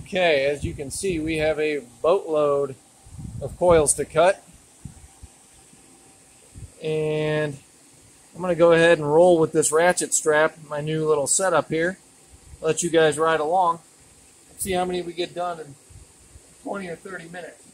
Okay, as you can see, we have a boatload of coils to cut. And I'm going to go ahead and roll with this ratchet strap, my new little setup here. Let you guys ride along. See how many we get done in 20 or 30 minutes.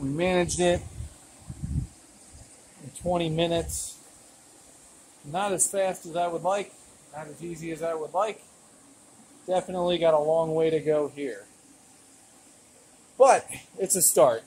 We managed it in 20 minutes. Not as fast as I would like, not as easy as I would like. Definitely got a long way to go here. But it's a start.